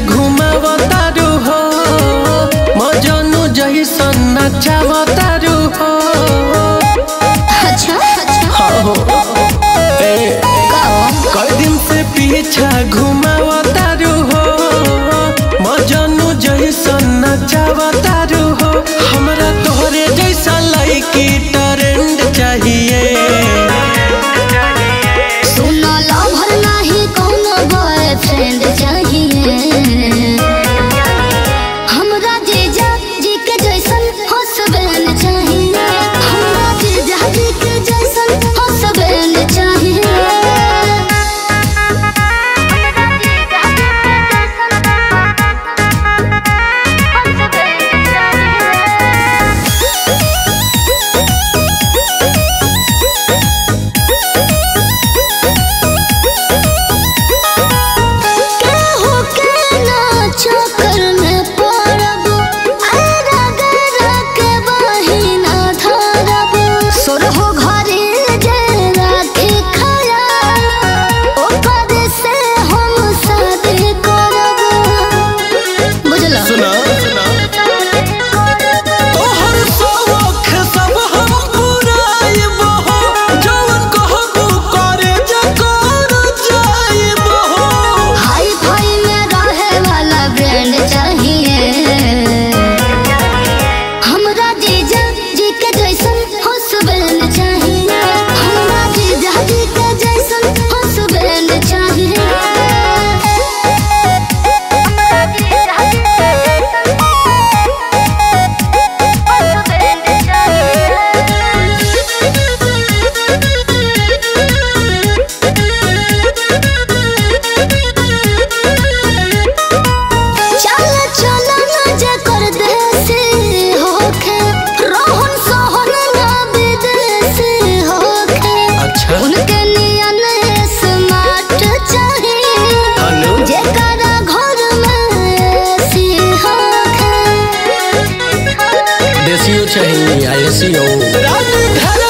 घुमावतारू अच्छा, अच्छा। हाँ, हाँ। कई दिन से पीछा घुमावता देसी चाहिए ऐसी हो